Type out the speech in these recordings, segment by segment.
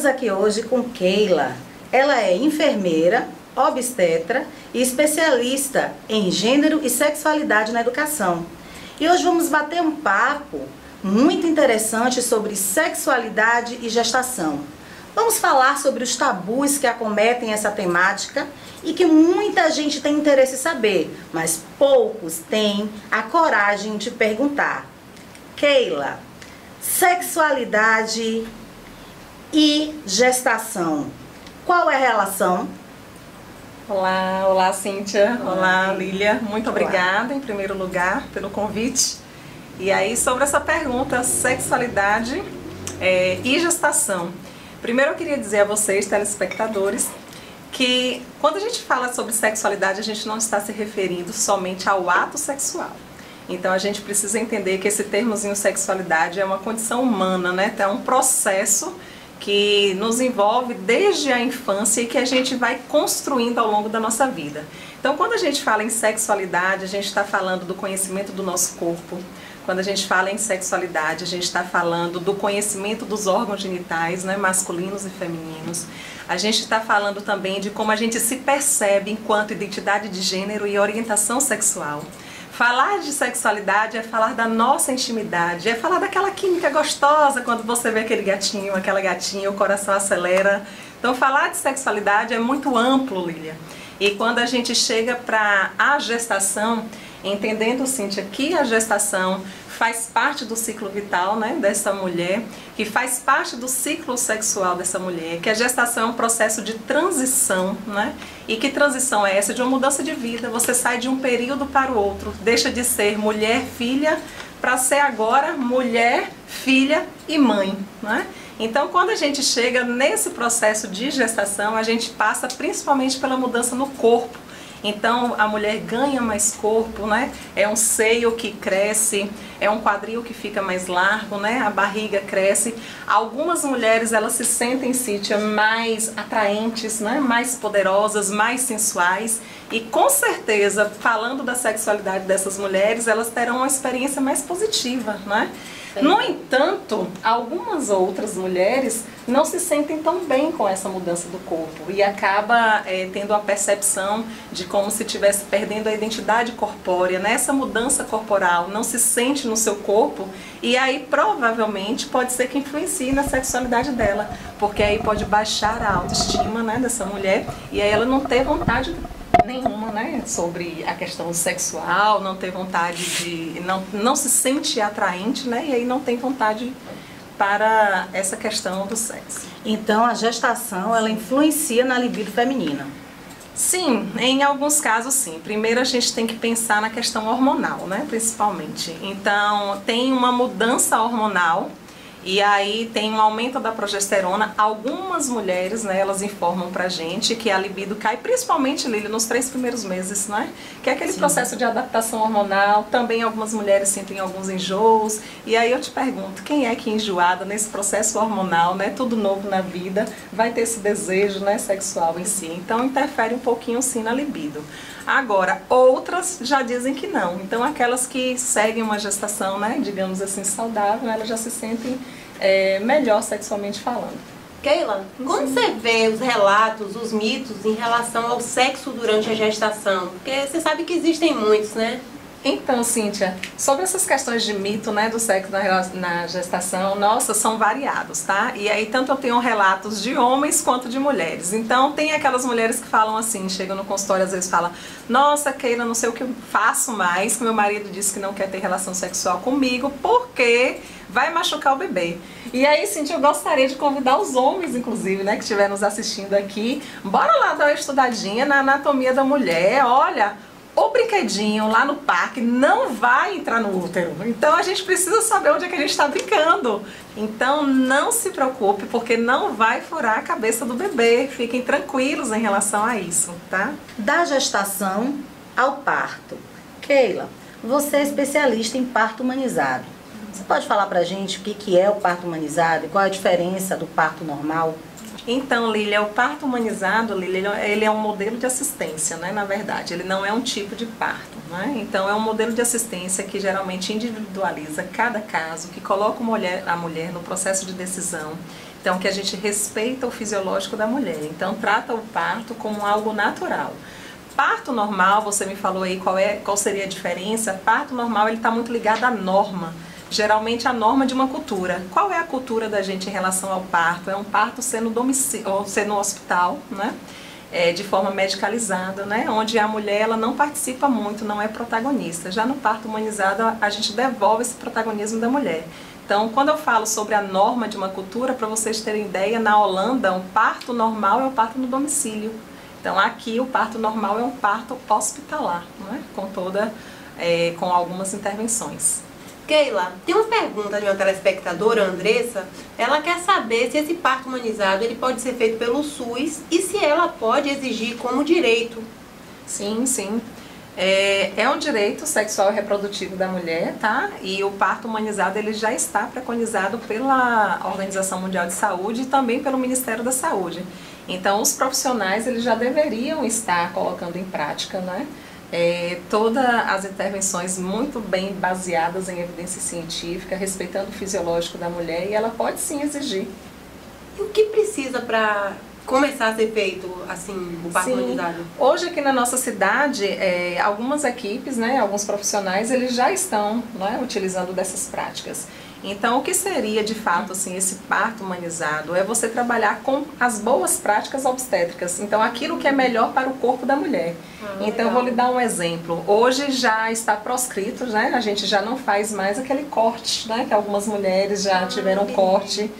Estamos aqui hoje com Keila. Ela é enfermeira, obstetra e especialista em gênero e sexualidade na educação. E hoje vamos bater um papo muito interessante sobre sexualidade e gestação. Vamos falar sobre os tabus que acometem essa temática e que muita gente tem interesse em saber, mas poucos têm a coragem de perguntar. Keila, sexualidade e gestação, qual é a relação? Olá, olá Cíntia, olá, olá Lília, muito obrigada em primeiro lugar pelo convite. E aí sobre essa pergunta, sexualidade é, e gestação. Primeiro eu queria dizer a vocês, telespectadores, que quando a gente fala sobre sexualidade, a gente não está se referindo somente ao ato sexual. Então a gente precisa entender que esse termozinho sexualidade é uma condição humana, né? É um processo que nos envolve desde a infância e que a gente vai construindo ao longo da nossa vida. Então, quando a gente fala em sexualidade, a gente está falando do conhecimento do nosso corpo, quando a gente fala em sexualidade, a gente está falando do conhecimento dos órgãos genitais, né, masculinos e femininos. A gente está falando também de como a gente se percebe enquanto identidade de gênero e orientação sexual. Falar de sexualidade é falar da nossa intimidade, é falar daquela química gostosa quando você vê aquele gatinho, aquela gatinha, o coração acelera. Então, falar de sexualidade é muito amplo, Lilia. E quando a gente chega para a gestação, entendendo, Cíntia, que a gestação faz parte do ciclo vital né, dessa mulher, que faz parte do ciclo sexual dessa mulher, que a gestação é um processo de transição, né? E que transição é essa? De uma mudança de vida. Você sai de um período para o outro, deixa de ser mulher, filha, para ser agora mulher, filha e mãe, né? Então, quando a gente chega nesse processo de gestação, a gente passa principalmente pela mudança no corpo, então a mulher ganha mais corpo, né? É um seio que cresce, é um quadril que fica mais largo, né? A barriga cresce. Algumas mulheres elas se sentem Cíntia mais atraentes, né? Mais poderosas, mais sensuais e com certeza, falando da sexualidade dessas mulheres, elas terão uma experiência mais positiva, né? No entanto, algumas outras mulheres não se sentem tão bem com essa mudança do corpo e acaba é, tendo a percepção de como se estivesse perdendo a identidade corpórea, né? mudança corporal, não se sente no seu corpo e aí provavelmente pode ser que influencie na sexualidade dela, porque aí pode baixar a autoestima né, dessa mulher e aí ela não ter vontade nenhuma, né, sobre a questão sexual, não ter vontade de, não, não se sente atraente, né, e aí não tem vontade para essa questão do sexo. Então a gestação ela influencia na libido feminina. Sim, em alguns casos sim. Primeiro a gente tem que pensar na questão hormonal, né, principalmente. Então tem uma mudança hormonal e aí tem um aumento da progesterona. Algumas mulheres, né, elas informam pra gente que a libido cai, principalmente, Lili, nos três primeiros meses, né? Que é aquele Sim. processo de adaptação hormonal. Também algumas mulheres sentem alguns enjoos. E aí eu te pergunto, quem é que enjoada nesse processo hormonal, né? Tudo novo na vida, vai ter esse desejo, né, sexual em si. Então interfere um pouquinho sim na libido. Agora, outras já dizem que não. Então, aquelas que seguem uma gestação, né, digamos assim, saudável, elas já se sentem é, melhor sexualmente falando. Keila, quando Sim. você vê os relatos, os mitos em relação ao sexo durante a gestação, porque você sabe que existem muitos, né? Então, Cíntia, sobre essas questões de mito, né, do sexo na, na, gestação, nossa, são variados, tá? E aí, tanto eu tenho relatos de homens quanto de mulheres. Então, tem aquelas mulheres que falam assim, chegam no consultório, às vezes falam, nossa, Keila, não sei o que eu faço mais, que meu marido disse que não quer ter relação sexual comigo, porque vai machucar o bebê. E aí, Cintia, eu gostaria de convidar os homens, inclusive, né, que estiver nos assistindo aqui, bora lá dar uma estudadinha na anatomia da mulher, olha o brinquedinho lá no parque não vai entrar no útero. Então a gente precisa saber onde é que a gente está brincando. Então não se preocupe, porque não vai furar a cabeça do bebê. Fiquem tranquilos em relação a isso, tá? Da gestação ao parto. Keila, você é especialista em parto humanizado. Você pode falar pra gente o que, que é o parto humanizado e qual é a diferença do parto normal? Então, Lília, o parto humanizado, Lília, ele é um modelo de assistência, né, na verdade. Ele não é um tipo de parto, né? Então, é um modelo de assistência que geralmente individualiza cada caso, que coloca a a mulher no processo de decisão, Então, que a gente respeita o fisiológico da mulher. Então, trata o parto como algo natural. Parto normal, você me falou aí qual, é, qual seria a diferença. Parto normal, ele está muito ligado à norma. Geralmente a norma de uma cultura. Qual é a cultura da gente em relação ao parto? É um parto sendo, ou sendo hospital, né? É, de forma medicalizada, né? onde a mulher ela não participa muito, não é protagonista. Já no parto humanizado, a gente devolve esse protagonismo da mulher. Então, quando eu falo sobre a norma de uma cultura, para vocês terem ideia, na Holanda, um parto normal é o parto no domicílio. Então, aqui o parto normal é um parto hospitalar, né? com toda, é, com algumas intervenções. Keila, tem uma pergunta de uma telespectadora, Andressa. Ela quer saber se esse parto humanizado ele pode ser feito pelo SUS e se ela pode exigir como direito. Sim, sim. É, é um direito sexual e reprodutivo da mulher, tá? E o parto humanizado ele já está preconizado pela Organização Mundial de Saúde e também pelo Ministério da Saúde. Então, os profissionais eles já deveriam estar colocando em prática, né? É, todas as intervenções muito bem baseadas em evidência científica, respeitando o fisiológico da mulher, e ela pode sim exigir. E o que precisa para começar a ser feito assim o parto humanizado? Hoje aqui na nossa cidade, é, algumas equipes, né, alguns profissionais, eles já estão né, utilizando dessas práticas. Então, o que seria de fato assim esse parto humanizado é você trabalhar com as boas práticas obstétricas. Então, aquilo que é melhor para o corpo da mulher. Ah, então, eu vou lhe dar um exemplo. Hoje já está proscrito, né? A gente já não faz mais aquele corte, né? Que algumas mulheres já ah, tiveram corte é,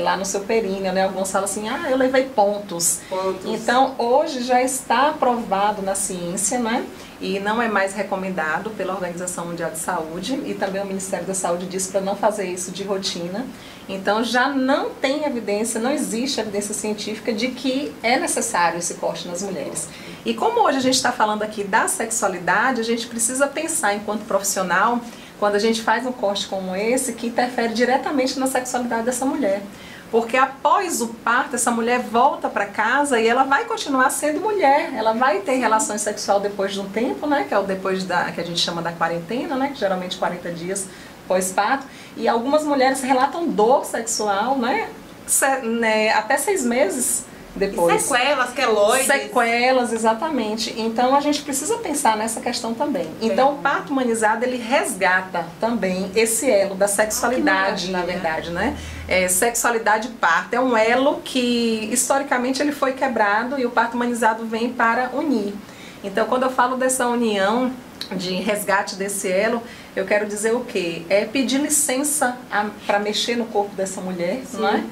lá no seu períneo, né? Alguns falam assim, ah, eu levei pontos. pontos. Então, hoje já está aprovado na ciência, né? E não é mais recomendado pela Organização Mundial de Saúde e também o Ministério da Saúde diz para não fazer isso de rotina. Então, já não tem evidência, não existe evidência científica de que é necessário esse corte nas mulheres. E como hoje a gente está falando aqui da sexualidade, a gente precisa pensar enquanto profissional quando a gente faz um corte como esse que interfere diretamente na sexualidade dessa mulher. Porque após o parto, essa mulher volta para casa e ela vai continuar sendo mulher. Ela vai ter relações sexuais depois de um tempo, né? Que é o depois da que a gente chama da quarentena, né? Que geralmente 40 dias pós-parto. E algumas mulheres relatam dor sexual, né? Se, né? Até seis meses depois. E sequelas, queloides. Sequelas, exatamente. Então a gente precisa pensar nessa questão também. Então o parto humanizado ele resgata também esse elo da sexualidade, na verdade, né? É, sexualidade parto é um elo que historicamente ele foi quebrado e o parto humanizado vem para unir. Então quando eu falo dessa união de resgate desse elo, eu quero dizer o quê? É pedir licença para mexer no corpo dessa mulher, Sim. não é?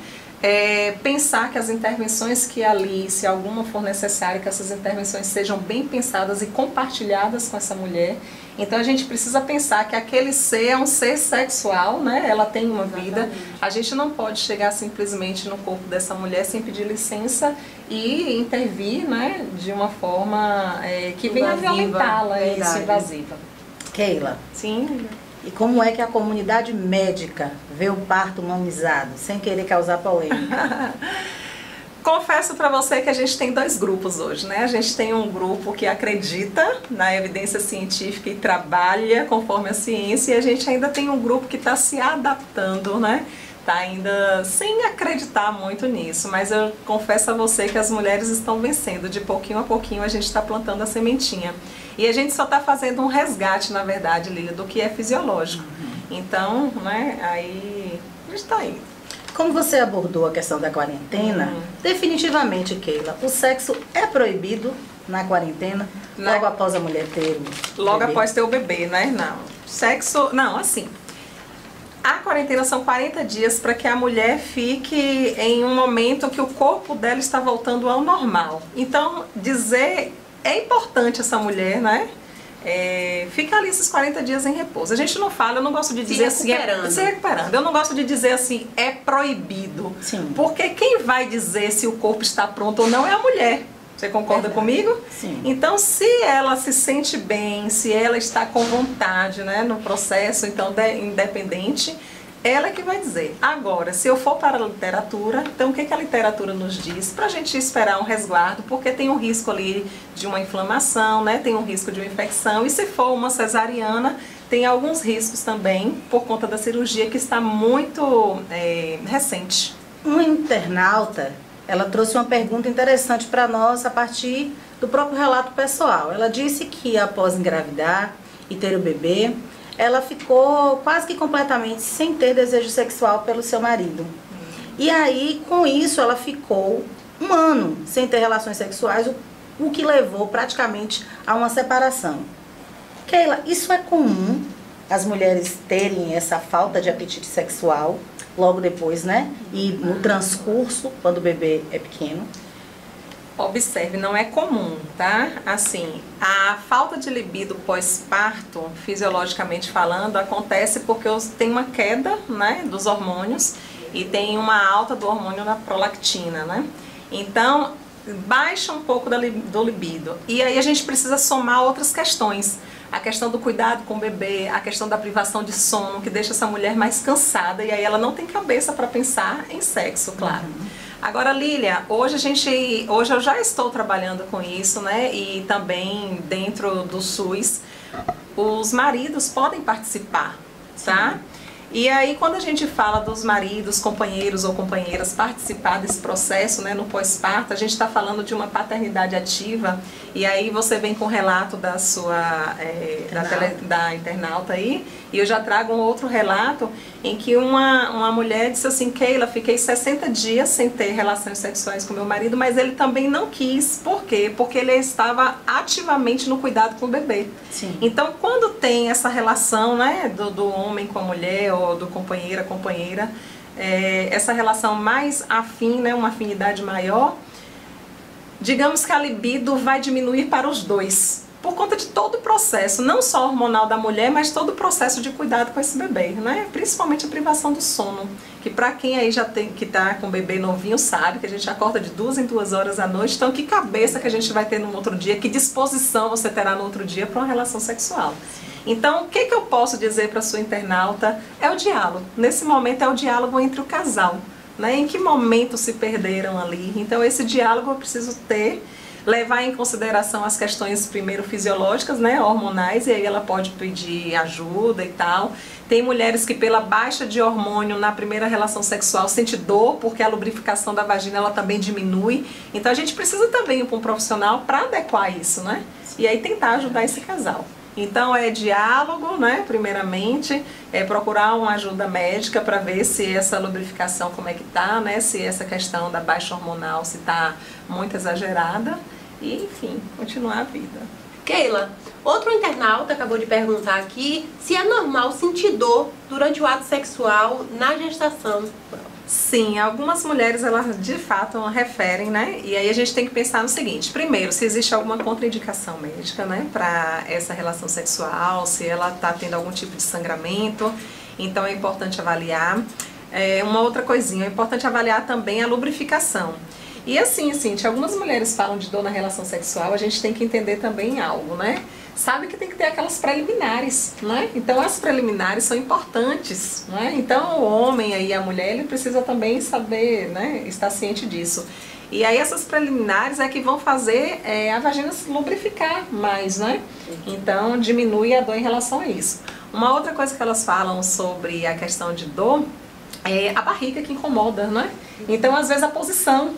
É, pensar que as intervenções que ali, se alguma for necessária, que essas intervenções sejam bem pensadas e compartilhadas com essa mulher. Então a gente precisa pensar que aquele ser é um ser sexual, né? Ela tem uma Exatamente. vida. A gente não pode chegar simplesmente no corpo dessa mulher sem pedir licença e intervir, né? De uma forma é, que venha violentá-la, isso invasiva. Keila. Sim. E como é que a comunidade médica vê o parto humanizado, sem querer causar polêmica? Confesso para você que a gente tem dois grupos hoje, né? A gente tem um grupo que acredita na evidência científica e trabalha conforme a ciência, e a gente ainda tem um grupo que está se adaptando, né? Está ainda sem acreditar muito nisso, mas eu confesso a você que as mulheres estão vencendo, de pouquinho a pouquinho a gente está plantando a sementinha. E a gente só está fazendo um resgate, na verdade, Lília, do que é fisiológico. Uhum. Então, né, aí a gente está indo. Como você abordou a questão da quarentena, uhum. definitivamente, Keila, o sexo é proibido na quarentena, na... logo após a mulher ter o Logo bebê. após ter o bebê, né? Não. Sexo, não, assim. A quarentena são 40 dias para que a mulher fique em um momento que o corpo dela está voltando ao normal. Então, dizer é importante essa mulher, né? É, fica ali esses 40 dias em repouso. A gente não fala, eu não gosto de dizer se recuperando. assim. É, se recuperando. Eu não gosto de dizer assim, é proibido. Sim. Porque quem vai dizer se o corpo está pronto ou não é a mulher. Você concorda Verdade. comigo? Sim. Então, se ela se sente bem, se ela está com vontade né, no processo, então, de, independente, ela é que vai dizer. Agora, se eu for para a literatura, então o que, que a literatura nos diz? Para a gente esperar um resguardo, porque tem um risco ali de uma inflamação, né? tem um risco de uma infecção, e se for uma cesariana, tem alguns riscos também por conta da cirurgia que está muito é, recente. uma internauta, ela trouxe uma pergunta interessante para nós a partir do próprio relato pessoal. Ela disse que após engravidar e ter o bebê, ela ficou quase que completamente sem ter desejo sexual pelo seu marido. E aí, com isso, ela ficou um ano sem ter relações sexuais, o, que levou praticamente a uma separação. Keila, isso é comum as mulheres terem essa falta de apetite sexual logo depois, né? E no transcurso, quando o bebê é pequeno. Observe, não é comum, tá? Assim, a falta de libido pós-parto, fisiologicamente falando, acontece porque tem uma queda, né, dos hormônios e tem uma alta do hormônio na prolactina, né? Então, baixa um pouco do libido. E aí a gente precisa somar outras questões a questão do cuidado com o bebê, a questão da privação de sono, que deixa essa mulher mais cansada e aí ela não tem cabeça para pensar em sexo, claro. Uhum. Agora, Lília, hoje a gente, hoje eu já estou trabalhando com isso, né? E também dentro do SUS, os maridos podem participar, tá? E aí, quando a gente fala dos maridos, companheiros ou companheiras participar desse processo, né, no pós-parto, a gente está falando de uma paternidade ativa. E aí você vem com o relato da sua é, da, tele, da internauta aí, e eu já trago um outro relato em que uma, uma mulher disse assim, Keila, fiquei 60 dias sem ter relações sexuais com meu marido, mas ele também não quis. Por quê? Porque ele estava ativamente no cuidado com o bebê. Sim. Então, quando tem essa relação né, do, do homem com a mulher, ou do companheiro a companheira, é, essa relação mais afim, né, uma afinidade maior, digamos que a libido vai diminuir para os dois por conta de todo o processo, não só hormonal da mulher, mas todo o processo de cuidado com esse bebê, né? Principalmente a privação do sono, que para quem aí já tem que tá com bebê novinho sabe que a gente acorda de duas em duas horas à noite, então que cabeça que a gente vai ter no outro dia, que disposição você terá no outro dia para uma relação sexual. Então, o que, que eu posso dizer para sua internauta? É o diálogo. Nesse momento é o diálogo entre o casal. Né? Em que momento se perderam ali? Então, esse diálogo eu preciso ter levar em consideração as questões primeiro fisiológicas, né, hormonais, e aí ela pode pedir ajuda e tal. Tem mulheres que pela baixa de hormônio na primeira relação sexual sente dor, porque a lubrificação da vagina ela também diminui. Então a gente precisa também ir para um profissional para adequar isso, né? E aí tentar ajudar esse casal. Então é diálogo, né? Primeiramente, é procurar uma ajuda médica para ver se essa lubrificação como é que tá, né? Se essa questão da baixa hormonal se está muito exagerada e, enfim, continuar a vida. Keila, outro internauta acabou de perguntar aqui se é normal sentir dor durante o ato sexual na gestação. Sim, algumas mulheres elas de fato referem, né? E aí a gente tem que pensar no seguinte: primeiro, se existe alguma contraindicação médica, né, para essa relação sexual, se ela está tendo algum tipo de sangramento, então é importante avaliar. É, uma outra coisinha, é importante avaliar também a lubrificação. E assim, assim, algumas mulheres falam de dor na relação sexual, a gente tem que entender também algo, né? Sabe que tem que ter aquelas preliminares, né? Então as preliminares são importantes, né? Então o homem aí, a mulher, ele precisa também saber, né? Estar ciente disso. E aí essas preliminares é que vão fazer é, a vagina se lubrificar mais, né? Então diminui a dor em relação a isso. Uma outra coisa que elas falam sobre a questão de dor é a barriga que incomoda, né? Então às vezes a posição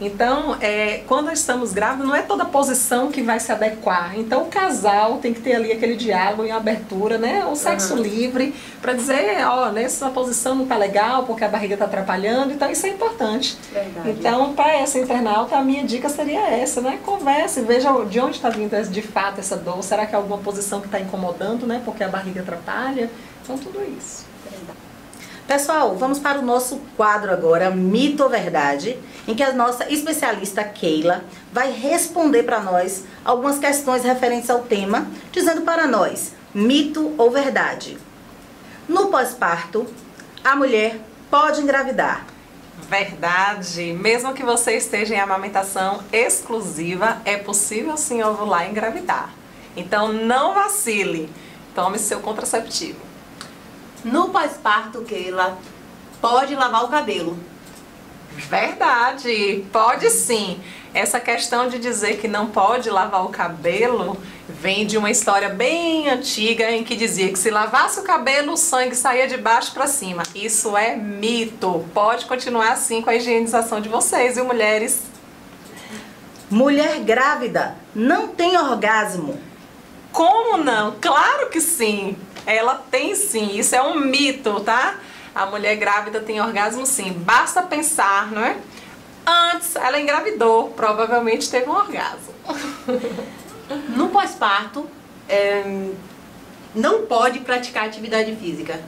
então, é, quando estamos grávidos, não é toda posição que vai se adequar. Então, o casal tem que ter ali aquele diálogo em abertura, né? O sexo uhum. livre, para dizer, ó, nessa posição não tá legal porque a barriga tá atrapalhando. Então, isso é importante. Verdade. Então, para essa internauta, a minha dica seria essa, né? Converse, veja de onde está vindo de fato essa dor. Será que é alguma posição que está incomodando, né? Porque a barriga atrapalha. Então, tudo isso. Pessoal, vamos para o nosso quadro agora, Mito ou Verdade, em que a nossa especialista Keila vai responder para nós algumas questões referentes ao tema, dizendo para nós, mito ou verdade. No pós-parto, a mulher pode engravidar. Verdade. Mesmo que você esteja em amamentação exclusiva, é possível sim ovular e engravidar. Então não vacile. Tome seu contraceptivo. No pós-parto, Keila, pode lavar o cabelo. Verdade, pode sim. Essa questão de dizer que não pode lavar o cabelo vem de uma história bem antiga em que dizia que se lavasse o cabelo, o sangue saía de baixo para cima. Isso é mito. Pode continuar assim com a higienização de vocês, viu, mulheres? Mulher grávida não tem orgasmo. Como não? Claro que sim. Ela tem sim. Isso é um mito, tá? A mulher grávida tem orgasmo sim. Basta pensar, não é? Antes ela engravidou, provavelmente teve um orgasmo. No pós-parto, é, não pode praticar atividade física.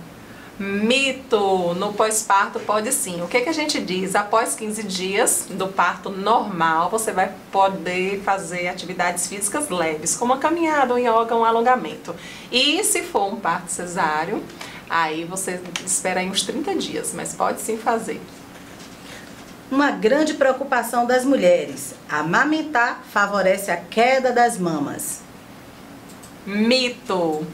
Mito, no pós-parto pode sim. O que, que a gente diz? Após 15 dias do parto normal, você vai poder fazer atividades físicas leves, como a caminhada, um yoga, um alongamento. E se for um parto cesáreo, aí você espera aí uns 30 dias, mas pode sim fazer. Uma grande preocupação das mulheres: amamentar favorece a queda das mamas. Mito.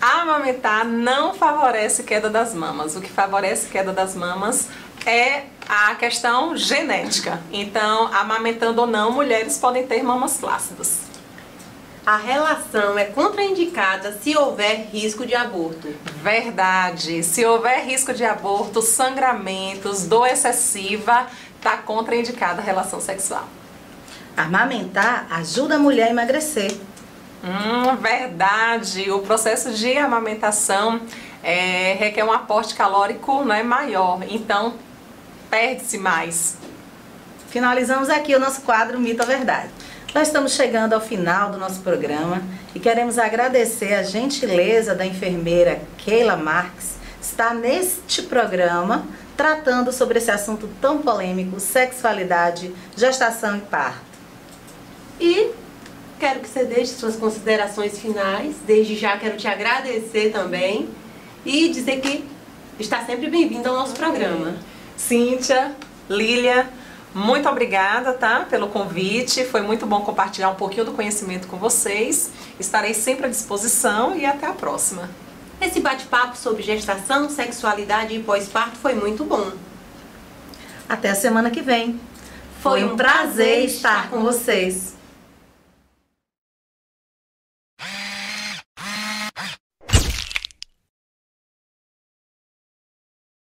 Amamentar não favorece queda das mamas. O que favorece queda das mamas é a questão genética. Então, amamentando ou não, mulheres podem ter mamas flácidas. A relação é contraindicada se houver risco de aborto. Verdade. Se houver risco de aborto, sangramentos, dor excessiva, está contraindicada a relação sexual. Amamentar ajuda a mulher a emagrecer. Hum, verdade. O processo de amamentação é, requer um aporte calórico né, maior, então perde-se mais. Finalizamos aqui o nosso quadro Mito ou Verdade. Nós estamos chegando ao final do nosso programa e queremos agradecer a gentileza da enfermeira Keila Marques estar neste programa tratando sobre esse assunto tão polêmico, sexualidade, gestação e parto. E quero que você deixe suas considerações finais. Desde já quero te agradecer também e dizer que está sempre bem-vindo ao nosso programa. Cíntia, Lília, muito obrigada, tá, pelo convite. Foi muito bom compartilhar um pouquinho do conhecimento com vocês. Estarei sempre à disposição e até a próxima. Esse bate-papo sobre gestação, sexualidade e pós-parto foi muito bom. Até a semana que vem. Foi um prazer estar com vocês.